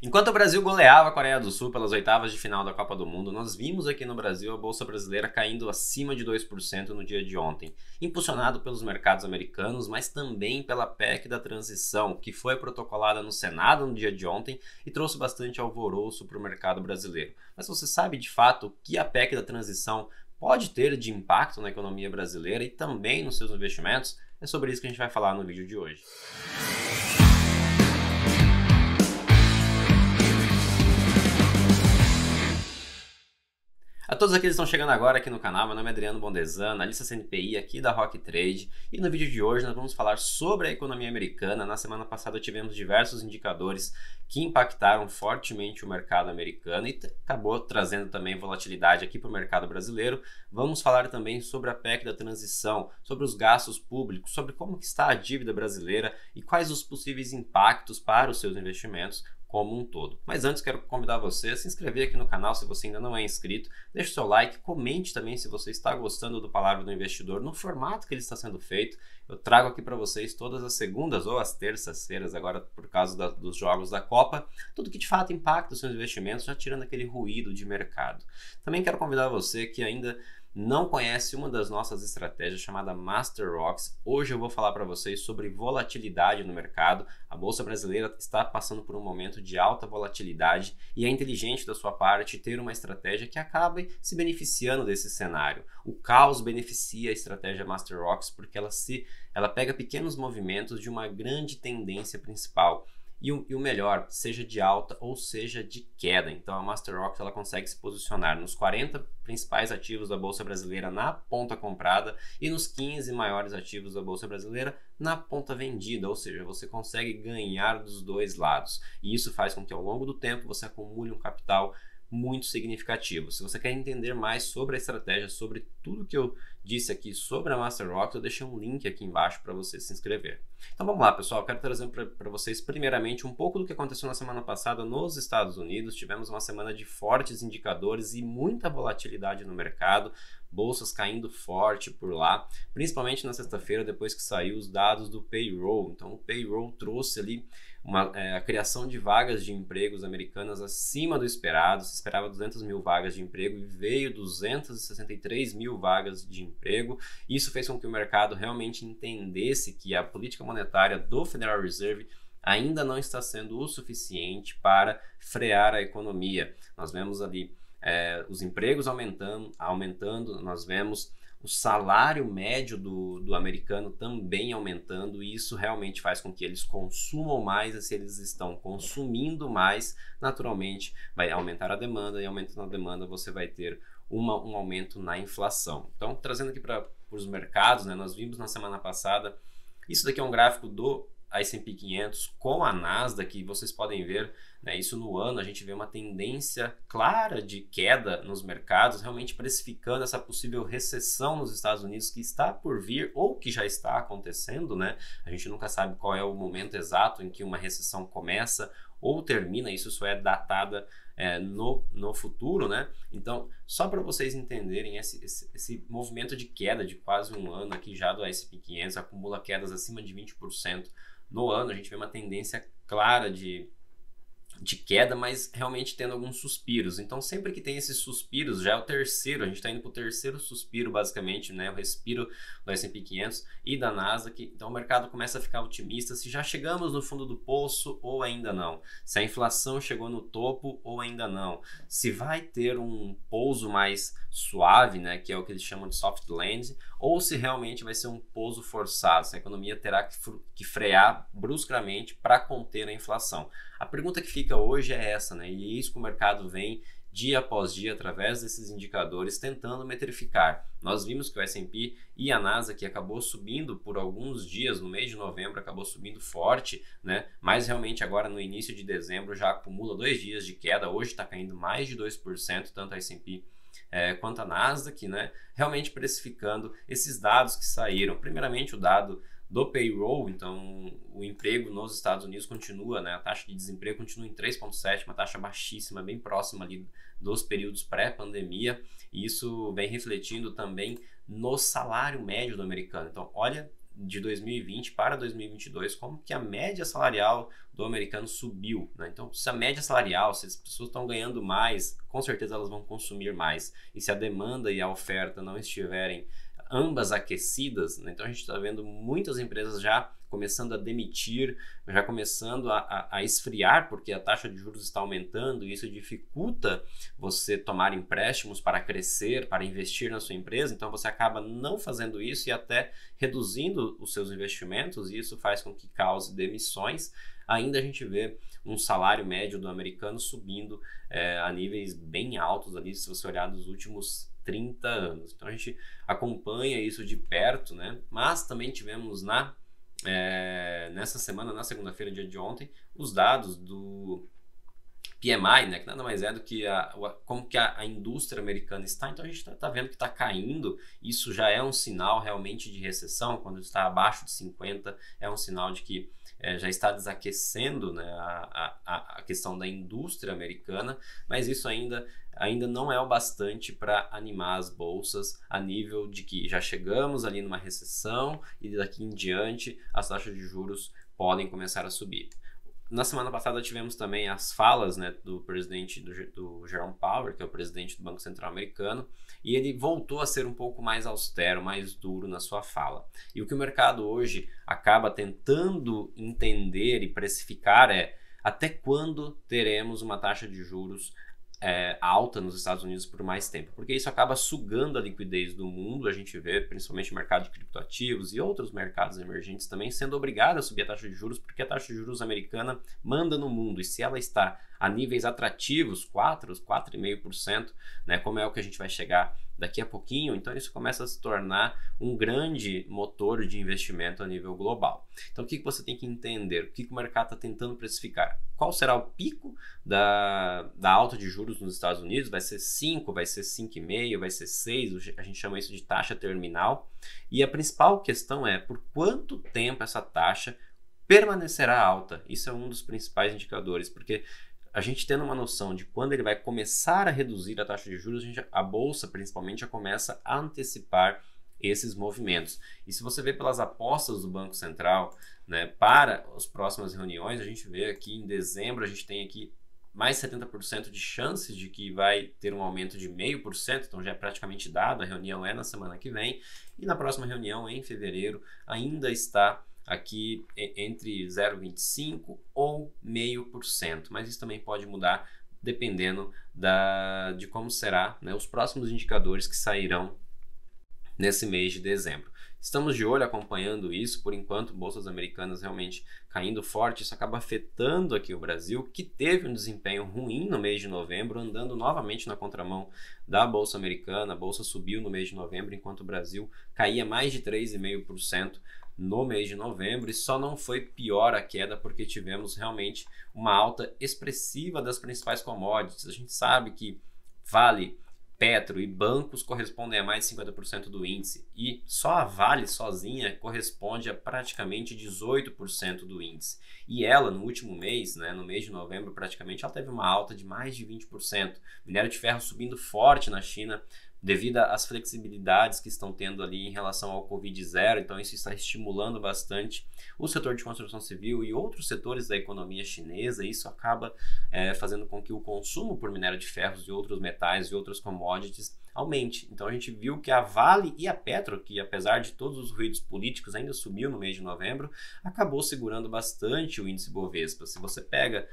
Enquanto o Brasil goleava a Coreia do Sul pelas oitavas de final da Copa do Mundo, nós vimos aqui no Brasil a bolsa brasileira caindo acima de 2% no dia de ontem, impulsionado pelos mercados americanos, mas também pela PEC da transição, que foi protocolada no Senado no dia de ontem e trouxe bastante alvoroço para o mercado brasileiro. Mas você sabe de fato que a PEC da transição pode ter de impacto na economia brasileira e também nos seus investimentos? É sobre isso que a gente vai falar no vídeo de hoje. A todos aqueles que estão chegando agora aqui no canal, meu nome é Adriano Bondezan, analista CNPI aqui da Rock Trade, e no vídeo de hoje nós vamos falar sobre a economia americana. Na semana passada tivemos diversos indicadores que impactaram fortemente o mercado americano e acabou trazendo também volatilidade aqui para o mercado brasileiro. Vamos falar também sobre a PEC da transição, sobre os gastos públicos, sobre como está a dívida brasileira e quais os possíveis impactos para os seus investimentos como um todo. Mas antes quero convidar você a se inscrever aqui no canal se você ainda não é inscrito, deixe seu like, comente também se você está gostando do Palavra do Investidor no formato que ele está sendo feito. Eu trago aqui para vocês todas as segundas ou as terças-feiras, agora por causa da, dos jogos da Copa, tudo que de fato impacta os seus investimentos, já tirando aquele ruído de mercado. Também quero convidar você que ainda não conhece uma das nossas estratégias chamada Master Rocks, hoje eu vou falar para vocês sobre volatilidade no mercado. A bolsa brasileira está passando por um momento de alta volatilidade e é inteligente da sua parte ter uma estratégia que acabe se beneficiando desse cenário. O caos beneficia a estratégia Master Rocks porque ela se ela pega pequenos movimentos de uma grande tendência principal e o, e o, melhor, seja de alta ou seja de queda. Então a Master Rock ela consegue se posicionar nos 40 principais ativos da bolsa brasileira na ponta comprada e nos 15 maiores ativos da bolsa brasileira na ponta vendida, ou seja, você consegue ganhar dos dois lados. E isso faz com que ao longo do tempo você acumule um capital muito significativo. Se você quer entender mais sobre a estratégia, sobre tudo que eu disse aqui sobre a Master Rocks, eu deixei um link aqui embaixo para você se inscrever. Então vamos lá, pessoal. Quero trazer para vocês, primeiramente, um pouco do que aconteceu na semana passada nos Estados Unidos. Tivemos uma semana de fortes indicadores e muita volatilidade no mercado, bolsas caindo forte por lá, principalmente na sexta-feira, depois que saiu os dados do payroll. Então, o payroll trouxe ali uma, é, a criação de vagas de empregos americanas acima do esperado. Se esperava 200 mil vagas de emprego e veio 263 mil vagas de emprego. Isso fez com que o mercado realmente entendesse que a política monetária do Federal Reserve ainda não está sendo o suficiente para frear a economia. Nós vemos ali é, os empregos aumentando, aumentando, nós vemos o salário médio do, do americano também aumentando, e isso realmente faz com que eles consumam mais, e se eles estão consumindo mais, naturalmente vai aumentar a demanda, e aumentando a demanda você vai ter uma, um aumento na inflação. Então, trazendo aqui para os mercados, né, nós vimos na semana passada, isso daqui é um gráfico do S&P 500 com a Nasdaq, vocês podem ver né, isso no ano, a gente vê uma tendência clara de queda nos mercados, realmente precificando essa possível recessão nos Estados Unidos que está por vir ou que já está acontecendo, né? A gente nunca sabe qual é o momento exato em que uma recessão começa ou termina, isso só é datada é, no, no futuro, né? Então, só para vocês entenderem, esse, esse, esse, movimento de queda de quase um ano aqui já do S&P 500 acumula quedas acima de 20% no ano, a gente vê uma tendência clara de de queda, mas realmente tendo alguns suspiros. Então, sempre que tem esses suspiros, já é o terceiro, a gente está indo para o terceiro suspiro, basicamente, né? O respiro do S&P 500 e da Nasdaq. Então, o mercado começa a ficar otimista se já chegamos no fundo do poço ou ainda não. Se a inflação chegou no topo ou ainda não. Se vai ter um pouso mais suave, né? Que é o que eles chamam de soft land, ou se realmente vai ser um pouso forçado, se a economia terá que frear bruscamente para conter a inflação. A pergunta que fica hoje é essa, né? E é isso que o mercado vem dia após dia através desses indicadores tentando metrificar. Nós vimos que o S&P e a NASA que acabou subindo por alguns dias no mês de novembro acabou subindo forte, né? Mas realmente agora no início de dezembro já acumula dois dias de queda. Hoje está caindo mais de 2%, tanto a S&P é, quanto a Nasdaq, né? Realmente precificando esses dados que saíram. Primeiramente o dado do payroll, então o emprego nos Estados Unidos continua, né, a taxa de desemprego continua em 3,7, uma taxa baixíssima, bem próxima ali dos períodos pré-pandemia, e isso vem refletindo também no salário médio do americano. Então, olha de 2020 para 2022, como que a média salarial do americano subiu. Né? Então, se a média salarial, se as pessoas estão ganhando mais, com certeza elas vão consumir mais. E se a demanda e a oferta não estiverem ambas aquecidas, né? então a gente está vendo muitas empresas já começando a demitir, já começando a, a, a, esfriar, porque a taxa de juros está aumentando e isso dificulta você tomar empréstimos para crescer, para investir na sua empresa. Então você acaba não fazendo isso e até reduzindo os seus investimentos, e isso faz com que cause demissões. Ainda a gente vê um salário médio do americano subindo é, a níveis bem altos ali, se você olhar dos últimos 30 anos. Então a gente acompanha isso de perto, né? Mas também tivemos na é, nessa semana, na segunda-feira, dia de ontem, os dados do PMI, né, que nada mais é do que a, como que a, a indústria americana está. Então a gente está tá vendo que está caindo. Isso já é um sinal realmente de recessão. Quando está abaixo de 50, é um sinal de que é, já está desaquecendo né, a, a, a questão da indústria americana, mas isso ainda ainda não é o bastante para animar as bolsas a nível de que já chegamos ali numa recessão e daqui em diante as taxas de juros podem começar a subir. Na semana passada tivemos também as falas né, do presidente do, do Jerome Powell, que é o presidente do Banco Central Americano, e ele voltou a ser um pouco mais austero, mais duro na sua fala. E o que o mercado hoje acaba tentando entender e precificar é até quando teremos uma taxa de juros é, alta nos Estados Unidos por mais tempo, porque isso acaba sugando a liquidez do mundo. A gente vê, principalmente o mercado de criptoativos e outros mercados emergentes também, sendo obrigado a subir a taxa de juros, porque a taxa de juros americana manda no mundo. E se ela está a níveis atrativos, 4, 4,5%, né, como é o que a gente vai chegar daqui a pouquinho, então isso começa a se tornar um grande motor de investimento a nível global. Então o que, você tem que entender? O que, que o mercado está tentando precificar? Qual será o pico da, da alta de juros nos Estados Unidos? Vai ser 5, vai ser 5,5, vai ser 6, a gente chama isso de taxa terminal. E a principal questão é por quanto tempo essa taxa permanecerá alta. Isso é um dos principais indicadores, porque a gente tendo uma noção de quando ele vai começar a reduzir a taxa de juros, a, gente, a bolsa principalmente já começa a antecipar esses movimentos. E se você vê pelas apostas do Banco Central né, para as próximas reuniões, a gente vê aqui em dezembro, a gente tem aqui mais 70% de chances de que vai ter um aumento de 0,5%, então já é praticamente dado, a reunião é na semana que vem, e na próxima reunião, em fevereiro, ainda está aqui entre 0,25% ou 0,5%, mas isso também pode mudar dependendo da, de como será né, os próximos indicadores que sairão nesse mês de dezembro. Estamos de olho acompanhando isso, por enquanto, bolsas americanas realmente caindo forte, isso acaba afetando aqui o Brasil, que teve um desempenho ruim no mês de novembro, andando novamente na contramão da bolsa americana. A bolsa subiu no mês de novembro, enquanto o Brasil caía mais de 3,5% no mês de novembro e só não foi pior a queda porque tivemos realmente uma alta expressiva das principais commodities. A gente sabe que Vale, Petro e bancos correspondem a mais de 50% do índice e só a Vale sozinha corresponde a praticamente 18% do índice. E ela no último mês, né, no mês de novembro praticamente, ela teve uma alta de mais de 20%. Minério de ferro subindo forte na China, devido às flexibilidades que estão tendo ali em relação ao Covid-0, então isso está estimulando bastante o setor de construção civil e outros setores da economia chinesa, isso acaba é, fazendo com que o consumo por minério de ferros e outros metais e outras commodities aumente. Então a gente viu que a Vale e a Petro, que apesar de todos os ruídos políticos ainda subiu no mês de novembro, acabou segurando bastante o índice Bovespa. Se você pega,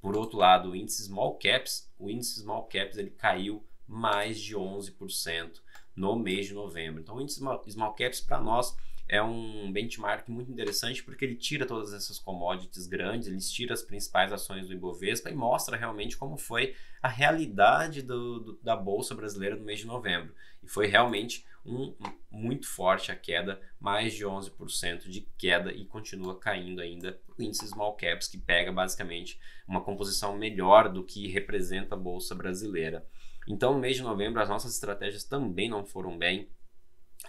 por outro lado, o índice Small Caps, o índice Small Caps ele caiu mais de 11% no mês de novembro. Então, o índice Small Caps para nós é um benchmark muito interessante porque ele tira todas essas commodities grandes, ele tira as principais ações do Ibovespa e mostra realmente como foi a realidade do, do, da Bolsa Brasileira no mês de novembro. E foi realmente um, muito forte a queda, mais de 11% de queda e continua caindo ainda o índice Small Caps, que pega basicamente uma composição melhor do que representa a Bolsa Brasileira. Então, no mês de novembro, as nossas estratégias também não foram bem.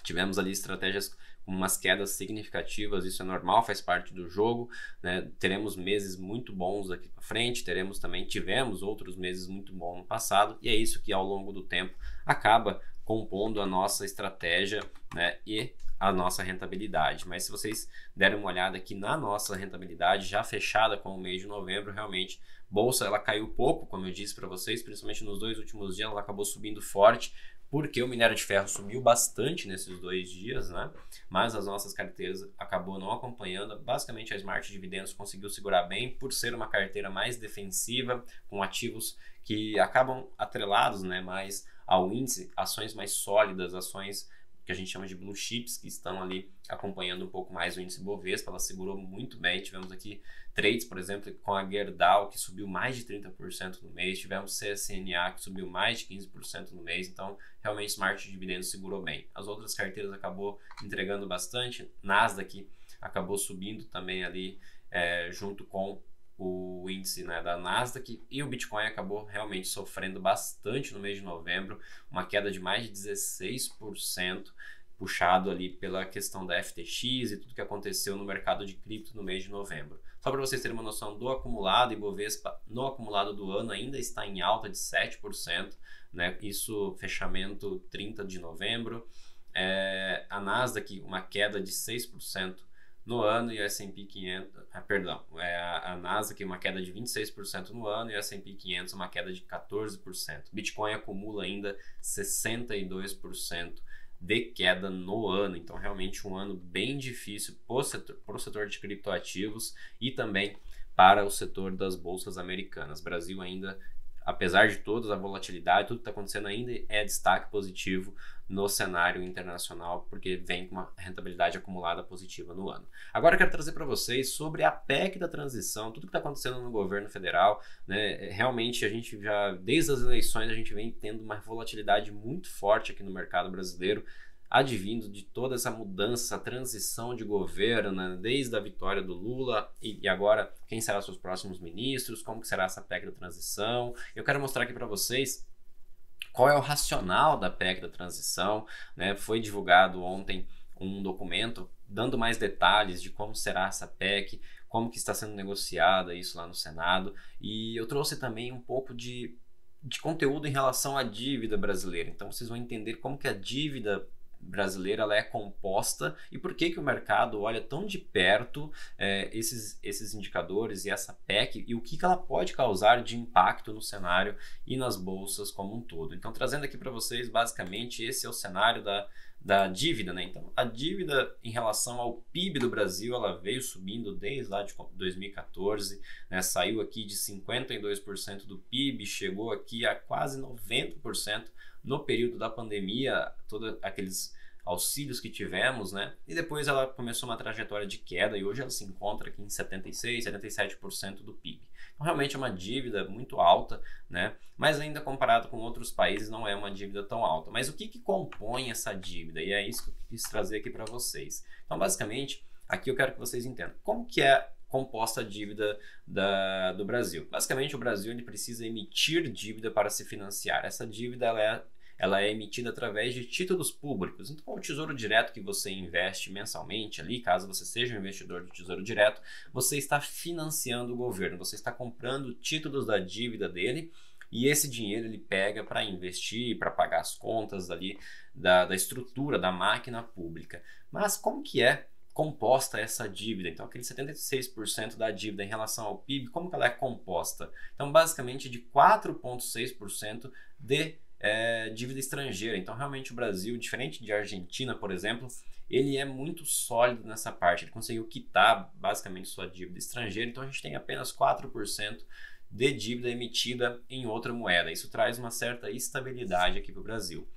Tivemos ali estratégias com umas quedas significativas, isso é normal, faz parte do jogo. Né? Teremos meses muito bons daqui para frente, teremos também, tivemos outros meses muito bons no passado, e é isso que ao longo do tempo acaba compondo a nossa estratégia né, e a nossa rentabilidade. Mas se vocês derem uma olhada aqui na nossa rentabilidade já fechada com o mês de novembro, realmente bolsa ela caiu pouco, como eu disse para vocês, principalmente nos dois últimos dias, ela acabou subindo forte, porque o minério de ferro subiu bastante nesses dois dias, né? Mas as nossas carteiras acabou não acompanhando. Basicamente, a Smart Dividendos conseguiu segurar bem por ser uma carteira mais defensiva, com ativos que acabam atrelados, né, mais ao índice, ações mais sólidas, ações que a gente chama de blue chips, que estão ali acompanhando um pouco mais o índice Bovespa, ela segurou muito bem. Tivemos aqui trades, por exemplo, com a Gerdau, que subiu mais de 30% no mês, tivemos CSNA, que subiu mais de 15% no mês, então realmente Smart Dividendos segurou bem. As outras carteiras acabou entregando bastante, Nasdaq acabou subindo também ali é, junto com o índice né, da Nasdaq e o Bitcoin acabou realmente sofrendo bastante no mês de novembro, uma queda de mais de 16%, puxado ali pela questão da FTX e tudo que aconteceu no mercado de cripto no mês de novembro. Só para vocês terem uma noção do acumulado, Ibovespa no acumulado do ano ainda está em alta de 7%, né? isso fechamento 30 de novembro. É, a Nasdaq uma queda de 6% no ano e o S&P 500, ah, perdão, é a, a Nasdaq uma queda de 26% no ano e o S&P 500 uma queda de 14%. Bitcoin acumula ainda 62% de queda no ano, então realmente um ano bem difícil para o setor, setor de criptoativos e também para o setor das bolsas americanas. Brasil ainda apesar de toda a volatilidade, tudo que está acontecendo ainda é destaque positivo no cenário internacional, porque vem com uma rentabilidade acumulada positiva no ano. Agora eu quero trazer para vocês sobre a PEC da transição, tudo que está acontecendo no governo federal. Né? Realmente a gente já, desde as eleições, a gente vem tendo uma volatilidade muito forte aqui no mercado brasileiro advindo de toda essa mudança, transição de governo, né? desde a vitória do Lula e, e, agora quem serão seus próximos ministros, como que será essa PEC da transição. Eu quero mostrar aqui para vocês qual é o racional da PEC da transição. Né? Foi divulgado ontem um documento dando mais detalhes de como será essa PEC, como que está sendo negociada isso lá no Senado e eu trouxe também um pouco de de conteúdo em relação à dívida brasileira. Então vocês vão entender como que a dívida brasileira ela é composta e por que, que o mercado olha tão de perto é, esses, esses indicadores e essa PEC e o que, que ela pode causar de impacto no cenário e nas bolsas como um todo. Então, trazendo aqui para vocês, basicamente, esse é o cenário da, da dívida, né? Então, a dívida em relação ao PIB do Brasil, ela veio subindo desde lá de 2014, né? Saiu aqui de 52% do PIB, chegou aqui a quase 90% no período da pandemia, todos aqueles auxílios que tivemos, né? E depois ela começou uma trajetória de queda e hoje ela se encontra aqui em 76, 77% do PIB. Então realmente é uma dívida muito alta, né? Mas ainda comparado com outros países não é uma dívida tão alta. Mas o que, que compõe essa dívida? E é isso que eu quis trazer aqui para vocês. Então basicamente aqui eu quero que vocês entendam como que é composta a dívida da, do Brasil. Basicamente, o Brasil ele precisa emitir dívida para se financiar. Essa dívida ela é, ela é emitida através de títulos públicos. Então, o Tesouro Direto que você investe mensalmente ali, caso você seja um investidor do Tesouro Direto, você está financiando o governo, você está comprando títulos da dívida dele e esse dinheiro ele pega para investir, para pagar as contas ali da, da estrutura da máquina pública. Mas como que é composta essa dívida. Então, aquele 76% da dívida em relação ao PIB, como que ela é composta? Então, basicamente de 4,6% de é, dívida estrangeira. Então, realmente o Brasil, diferente de Argentina, por exemplo, ele é muito sólido nessa parte. Ele conseguiu quitar basicamente sua dívida estrangeira. Então, a gente tem apenas 4% de dívida emitida em outra moeda. Isso traz uma certa estabilidade aqui para o Brasil.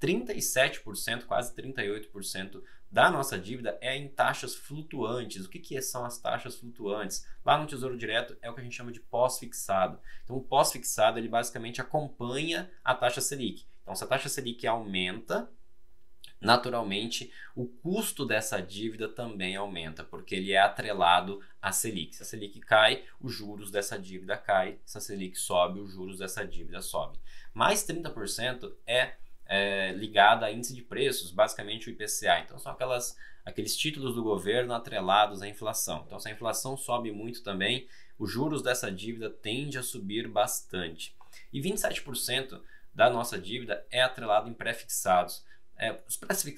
37%, quase 38% da nossa dívida é em taxas flutuantes. O que, que são as taxas flutuantes? Lá no Tesouro Direto é o que a gente chama de pós-fixado. Então, o pós-fixado ele basicamente acompanha a taxa Selic. Então, se a taxa Selic aumenta, naturalmente o custo dessa dívida também aumenta, porque ele é atrelado à Selic. Se a Selic cai, os juros dessa dívida cai. Se a Selic sobe, os juros dessa dívida sobe. Mais 30% é é, ligada a índice de preços, basicamente o IPCA. Então são aquelas, aqueles títulos do governo atrelados à inflação. Então se a inflação sobe muito também, os juros dessa dívida tende a subir bastante. E 27% da nossa dívida é atrelado em pré-fixados. É,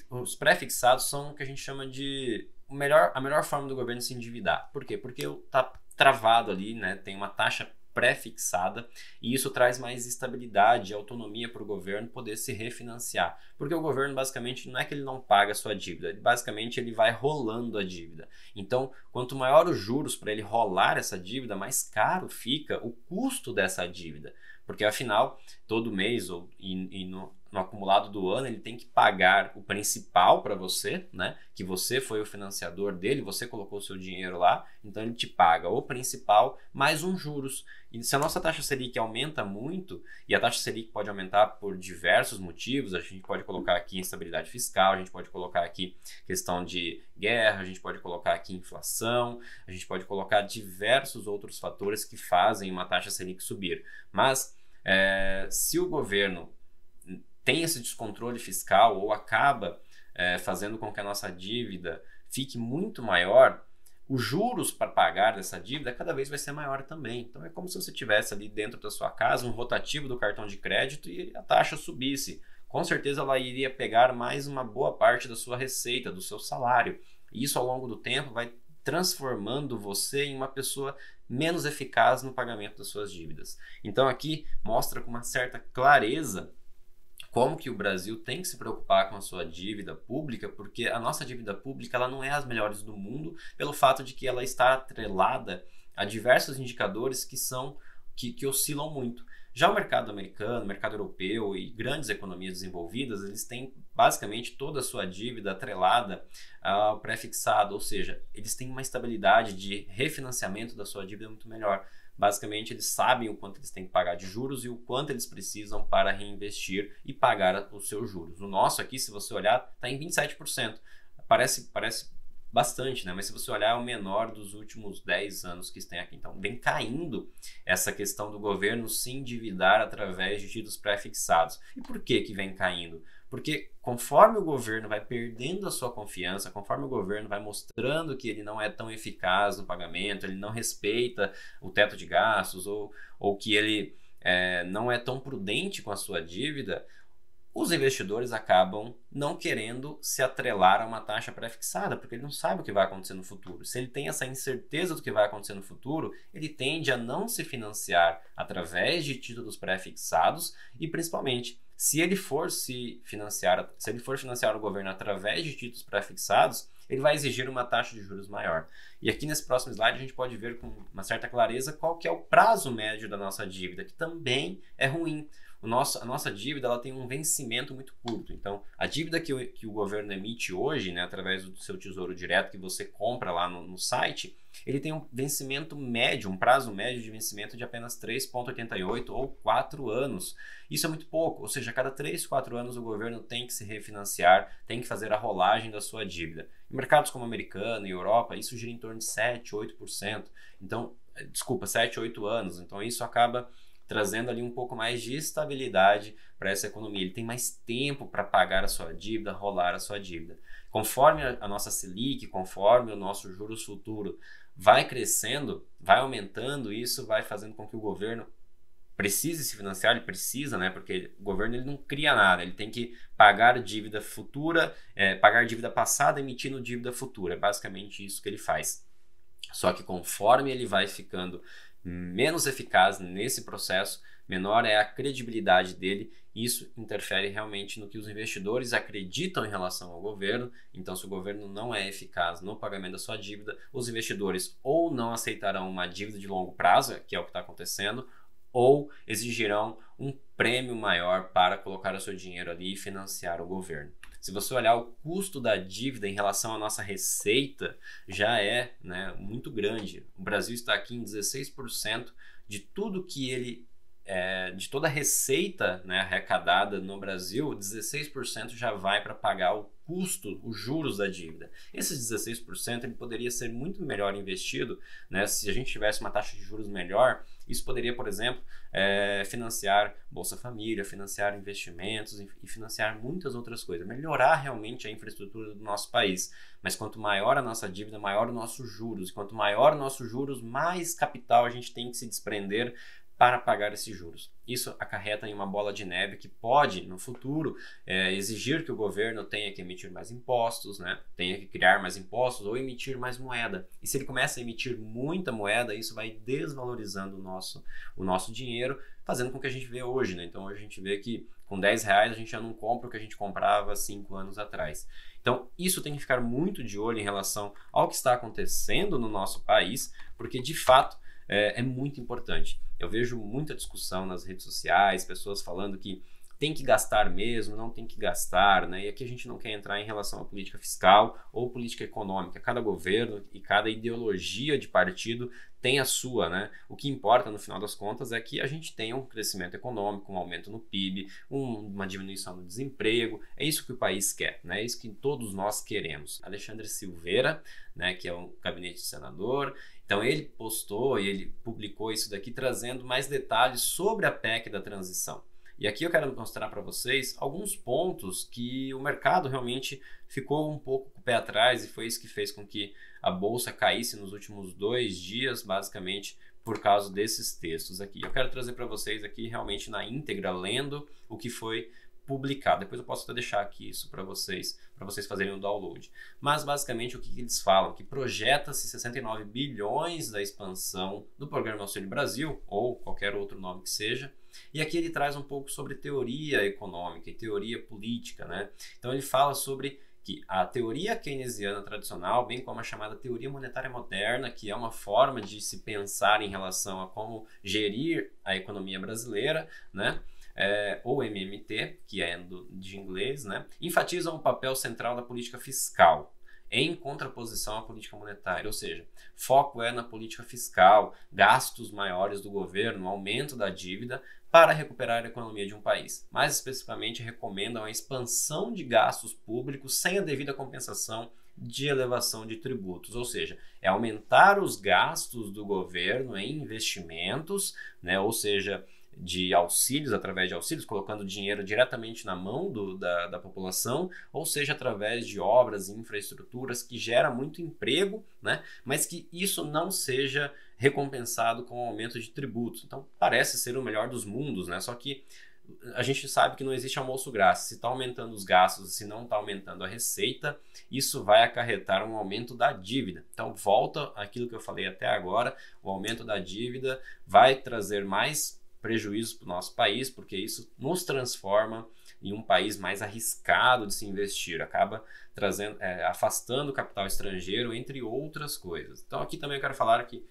os pré-fixados são o que a gente chama de melhor, a melhor forma do governo se endividar. Por quê? Porque está travado ali, né? tem uma taxa pré-fixada e isso traz mais estabilidade e autonomia para o governo poder se refinanciar. Porque o governo basicamente não é que ele não paga a sua dívida, basicamente ele vai rolando a dívida. Então, quanto maior os juros para ele rolar essa dívida, mais caro fica o custo dessa dívida. Porque afinal, todo mês ou, e, e no, no acumulado do ano, ele tem que pagar o principal para você, né? Que você foi o financiador dele, você colocou o seu dinheiro lá, então ele te paga o principal mais uns juros. E se a nossa taxa Selic aumenta muito, e a taxa Selic pode aumentar por diversos motivos, a gente pode colocar aqui instabilidade fiscal, a gente pode colocar aqui questão de guerra, a gente pode colocar aqui inflação, a gente pode colocar diversos outros fatores que fazem uma taxa Selic subir. Mas é, se o governo tem esse descontrole fiscal ou acaba é, fazendo com que a nossa dívida fique muito maior, os juros para pagar dessa dívida cada vez vai ser maior também. Então é como se você tivesse ali dentro da sua casa um rotativo do cartão de crédito e a taxa subisse. Com certeza ela iria pegar mais uma boa parte da sua receita, do seu salário. E isso ao longo do tempo vai transformando você em uma pessoa menos eficaz no pagamento das suas dívidas. Então aqui mostra com uma certa clareza como que o Brasil tem que se preocupar com a sua dívida pública, porque a nossa dívida pública ela não é as melhores do mundo, pelo fato de que ela está atrelada a diversos indicadores que são que, que oscilam muito. Já o mercado americano, mercado europeu e grandes economias desenvolvidas, eles têm basicamente toda a sua dívida atrelada ao pré-fixado, ou seja, eles têm uma estabilidade de refinanciamento da sua dívida muito melhor. Basicamente, eles sabem o quanto eles têm que pagar de juros e o quanto eles precisam para reinvestir e pagar os seus juros. O nosso aqui, se você olhar, está em 27%. Parece, parece bastante, né? Mas se você olhar, é o menor dos últimos 10 anos que tem aqui. Então, vem caindo essa questão do governo se endividar através de títulos pré-fixados. E por que que vem caindo? Porque conforme o governo vai perdendo a sua confiança, conforme o governo vai mostrando que ele não é tão eficaz no pagamento, ele não respeita o teto de gastos ou, ou que ele é, não é tão prudente com a sua dívida, os investidores acabam não querendo se atrelar a uma taxa pré-fixada, porque ele não sabe o que vai acontecer no futuro. Se ele tem essa incerteza do que vai acontecer no futuro, ele tende a não se financiar através de títulos pré-fixados e, principalmente, se ele for se financiar, se ele for financiar o governo através de títulos pré-fixados, ele vai exigir uma taxa de juros maior. E aqui nesse próximo slide a gente pode ver com uma certa clareza qual que é o prazo médio da nossa dívida, que também é ruim. O nosso, a nossa dívida ela tem um vencimento muito curto. Então, a dívida que o, que o governo emite hoje, né, através do seu tesouro direto que você compra lá no, no site, ele tem um vencimento médio, um prazo médio de vencimento de apenas 3,88 ou 4 anos. Isso é muito pouco, ou seja, a cada 3, 4 anos o governo tem que se refinanciar, tem que fazer a rolagem da sua dívida. Em mercados como americano e Europa, isso gira em torno de 7, 8%. Então, desculpa, 7, 8 anos. Então, isso acaba trazendo ali um pouco mais de estabilidade para essa economia. Ele tem mais tempo para pagar a sua dívida, rolar a sua dívida. Conforme a nossa Selic, conforme o nosso juros futuro vai crescendo, vai aumentando, isso vai fazendo com que o governo precise se financiar, ele precisa, né? Porque o governo ele não cria nada, ele tem que pagar dívida futura, é, pagar dívida passada emitindo dívida futura. É basicamente isso que ele faz. Só que conforme ele vai ficando menos eficaz nesse processo, menor é a credibilidade dele. Isso interfere realmente no que os investidores acreditam em relação ao governo. Então, se o governo não é eficaz no pagamento da sua dívida, os investidores ou não aceitarão uma dívida de longo prazo, que é o que está acontecendo, ou exigirão um prêmio maior para colocar o seu dinheiro ali e financiar o governo. Se você olhar o custo da dívida em relação à nossa receita, já é né, muito grande. O Brasil está aqui em 16% de tudo que ele é, de toda a receita né, arrecadada no Brasil, 16% já vai para pagar o custo, os juros da dívida. Esses 16% ele poderia ser muito melhor investido, né, se a gente tivesse uma taxa de juros melhor. Isso poderia, por exemplo, é, financiar Bolsa Família, financiar investimentos e financiar muitas outras coisas, melhorar realmente a infraestrutura do nosso país. Mas quanto maior a nossa dívida, maior o nosso juros. Quanto maior o nosso juros, mais capital a gente tem que se desprender para pagar esses juros. Isso acarreta em uma bola de neve que pode, no futuro, é, exigir que o governo tenha que emitir mais impostos, né? tenha que criar mais impostos ou emitir mais moeda. E se ele começa a emitir muita moeda, isso vai desvalorizando o nosso, o nosso dinheiro, fazendo com que a gente vê hoje. Né? Então, hoje a gente vê que com 10 reais a gente já não compra o que a gente comprava 5 anos atrás. Então, isso tem que ficar muito de olho em relação ao que está acontecendo no nosso país, porque de fato é, é muito importante. Eu vejo muita discussão nas redes sociais, pessoas falando que tem que gastar mesmo, não tem que gastar, né? E aqui a gente não quer entrar em relação à política fiscal ou política econômica. Cada governo e cada ideologia de partido tem a sua, né? O que importa no final das contas é que a gente tenha um crescimento econômico, um aumento no PIB, um, uma diminuição do desemprego. É isso que o país quer, né? É isso que todos nós queremos. Alexandre Silveira, né, que é um gabinete senador, então ele postou e ele publicou isso daqui trazendo mais detalhes sobre a PEC da transição. E aqui eu quero mostrar para vocês alguns pontos que o mercado realmente ficou um pouco com o pé atrás e foi isso que fez com que a bolsa caísse nos últimos dois dias, basicamente por causa desses textos aqui. Eu quero trazer para vocês aqui realmente na íntegra, lendo o que foi publicado. Depois eu posso até deixar aqui isso para vocês, para vocês fazerem o download. Mas basicamente o que, que eles falam? Que projeta-se 69 bilhões da expansão do Programa Auxílio Brasil, ou qualquer outro nome que seja. E aqui ele traz um pouco sobre teoria econômica e teoria política, né? Então ele fala sobre que a teoria keynesiana tradicional, bem como a chamada teoria monetária moderna, que é uma forma de se pensar em relação a como gerir a economia brasileira, né? É, ou MMT, que é do, de inglês, né, enfatizam o papel central da política fiscal em contraposição à política monetária, ou seja, foco é na política fiscal, gastos maiores do governo, aumento da dívida para recuperar a economia de um país. Mais especificamente, recomendam a expansão de gastos públicos sem a devida compensação de elevação de tributos, ou seja, é aumentar os gastos do governo em investimentos, né, ou seja, de auxílios, através de auxílios, colocando dinheiro diretamente na mão do, da, da população, ou seja, através de obras e infraestruturas que gera muito emprego, né? mas que isso não seja recompensado com o aumento de tributos. Então, parece ser o melhor dos mundos, né? só que a gente sabe que não existe almoço grátis. Se está aumentando os gastos, se não está aumentando a receita, isso vai acarretar um aumento da dívida. Então, volta aquilo que eu falei até agora: o aumento da dívida vai trazer mais prejuízos para o nosso país, porque isso nos transforma em um país mais arriscado de se investir, acaba trazendo, é, afastando o capital estrangeiro, entre outras coisas. Então aqui também eu quero falar que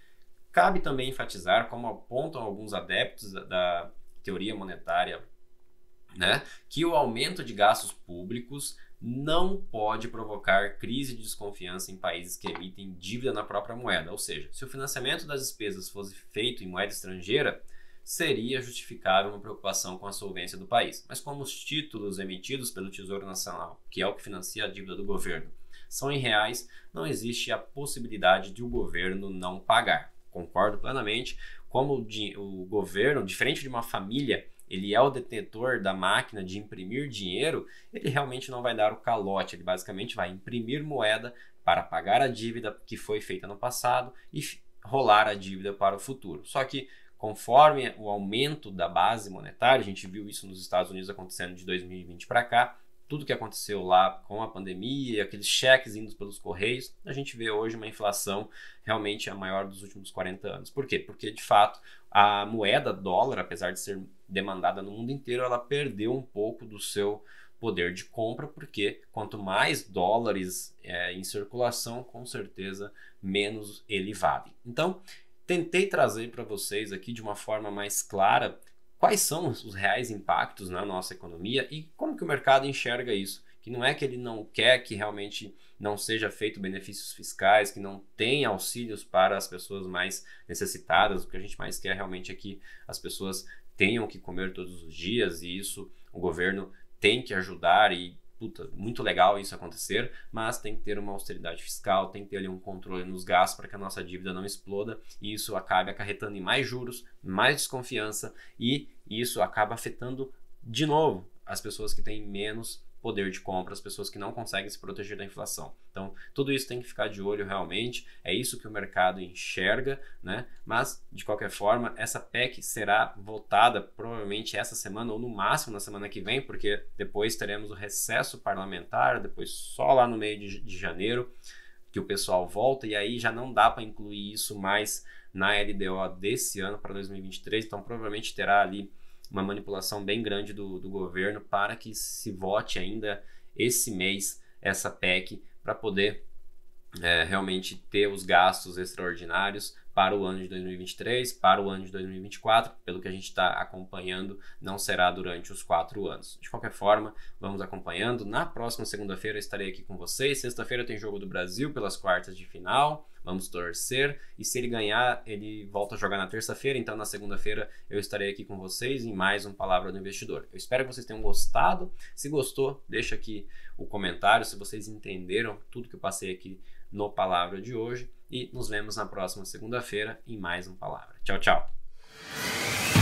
cabe também enfatizar, como apontam alguns adeptos da, da teoria monetária, né, que o aumento de gastos públicos não pode provocar crise de desconfiança em países que emitem dívida na própria moeda. Ou seja, se o financiamento das despesas fosse feito em moeda estrangeira, seria justificável uma preocupação com a solvência do país. Mas como os títulos emitidos pelo Tesouro Nacional, que é o que financia a dívida do governo, são em reais, não existe a possibilidade de o governo não pagar. Concordo plenamente. Como o, o governo, diferente de uma família, ele é o detentor da máquina de imprimir dinheiro, ele realmente não vai dar o calote, ele basicamente vai imprimir moeda para pagar a dívida que foi feita no passado e rolar a dívida para o futuro. Só que conforme o aumento da base monetária, a gente viu isso nos Estados Unidos acontecendo de 2020 para cá, tudo que aconteceu lá com a pandemia, aqueles cheques indo pelos correios, a gente vê hoje uma inflação realmente a maior dos últimos 40 anos. Por quê? Porque de fato a moeda dólar, apesar de ser demandada no mundo inteiro, ela perdeu um pouco do seu poder de compra, porque quanto mais dólares é, em circulação, com certeza menos ele vale. Então, tentei trazer para vocês aqui de uma forma mais clara quais são os reais impactos na nossa economia e como que o mercado enxerga isso. Que não é que ele não quer que realmente não seja feito benefícios fiscais, que não tenha auxílios para as pessoas mais necessitadas. O que a gente mais quer realmente é que as pessoas tenham que comer todos os dias e isso o governo tem que ajudar e puta, muito legal isso acontecer, mas tem que ter uma austeridade fiscal, tem que ter ali um controle nos gastos para que a nossa dívida não exploda e isso acabe acarretando em mais juros, mais desconfiança e isso acaba afetando de novo as pessoas que têm menos poder de compra, as pessoas que não conseguem se proteger da inflação. Então, tudo isso tem que ficar de olho realmente, é isso que o mercado enxerga, né? Mas, de qualquer forma, essa PEC será votada provavelmente essa semana ou no máximo na semana que vem, porque depois teremos o recesso parlamentar, depois só lá no meio de, de janeiro que o pessoal volta, e aí já não dá para incluir isso mais na LDO desse ano para 2023, então provavelmente terá ali uma manipulação bem grande do, do governo para que se vote ainda esse mês essa PEC para poder é, realmente ter os gastos extraordinários para o ano de 2023, para o ano de 2024, pelo que a gente está acompanhando, não será durante os quatro anos. De qualquer forma, vamos acompanhando. Na próxima segunda-feira estarei aqui com vocês. Sexta-feira tem jogo do Brasil pelas quartas de final. Vamos torcer. E se ele ganhar, ele volta a jogar na terça-feira. Então, na segunda-feira, eu estarei aqui com vocês em mais um Palavra do Investidor. Eu espero que vocês tenham gostado. Se gostou, deixa aqui o comentário se vocês entenderam tudo que eu passei aqui no Palavra de hoje e nos vemos na próxima segunda-feira em mais um Palavra. Tchau, tchau!